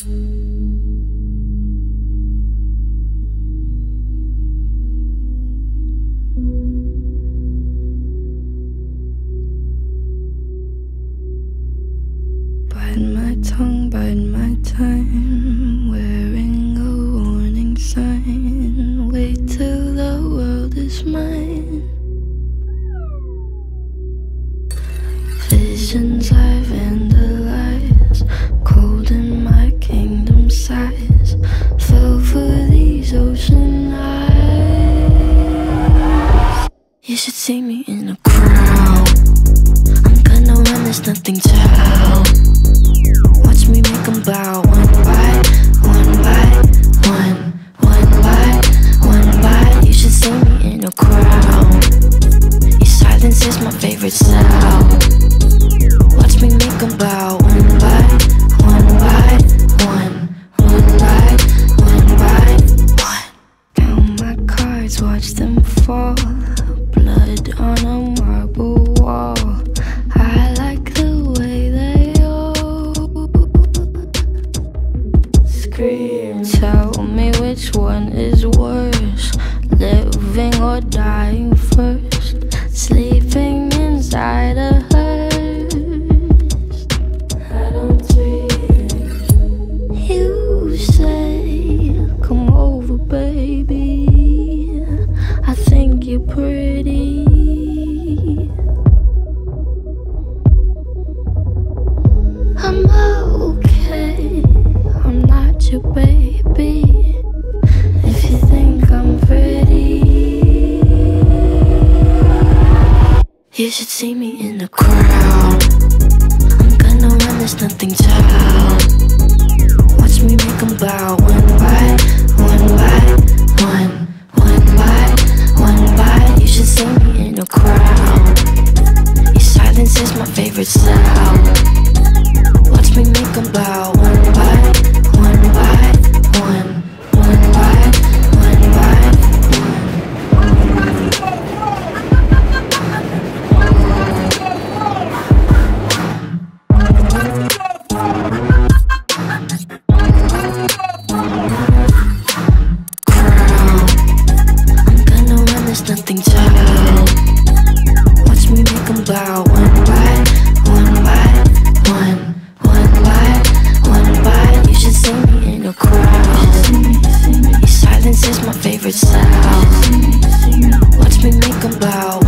Bite my tongue, bite my time. Wearing a warning sign. Wait till the world is mine. Visions I vandalize. Should see me in a crowd. I'm gonna run, there's nothing to help. Watch me make them bow one by one by one, one by one by. You should see me in a crowd. Your silence is my favorite sound. Watch me make them bow one by one by one, one by one by one. Count my cards, watch them fall. is worse. Living or dying first. Sleeping inside a hearse. I don't dream you say come over baby. I think you're pretty. I'm okay, I'm not your baby. You should see me in the crowd. I'm gonna run, there's nothing child Watch me make them bow. One by, one by, one One by, one by. You should see me in the crowd. Your silence is my favorite sound. Watch me make them bow. One by, Silence is my favorite sound. Watch me make a bow